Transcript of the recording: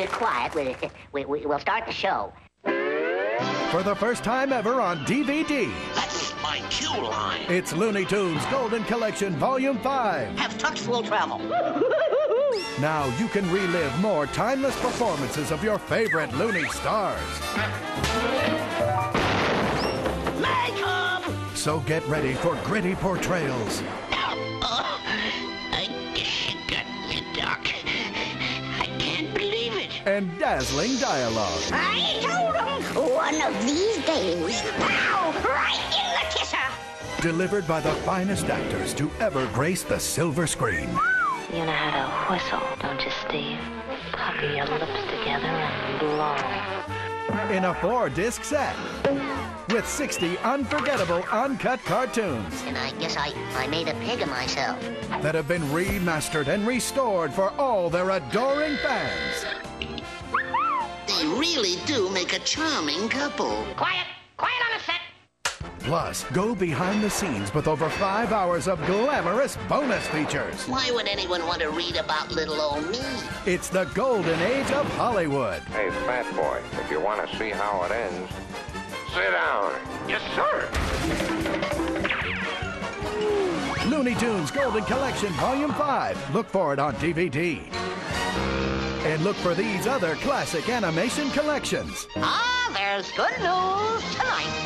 uh, quiet. We, we, we, we'll start the show. For the first time ever on DVD, That's my cue line. it's Looney Tunes Golden Collection Volume 5. Have trucks will travel. Now you can relive more timeless performances of your favorite Looney stars. Makeup! So get ready for gritty portrayals, and dazzling dialogue. I told him one of these days. Pow! Right in the kisser! Delivered by the finest actors to ever grace the silver screen. You know how to whistle, don't you, Steve? Pucker your lips together and blow. In a four disc set. With 60 unforgettable uncut cartoons And I guess I, I made a pig of myself. that have been remastered and restored for all their adoring fans. They really do make a charming couple. Quiet! Quiet on the set! Plus, go behind the scenes with over five hours of glamorous bonus features. Why would anyone want to read about little old me? It's the golden age of Hollywood. Hey, fat boy, if you want to see how it ends, sit down. Yes, sir. Looney Tunes Golden Collection Volume 5. Look for it on DVD. And look for these other classic animation collections. Ah, there's good news tonight.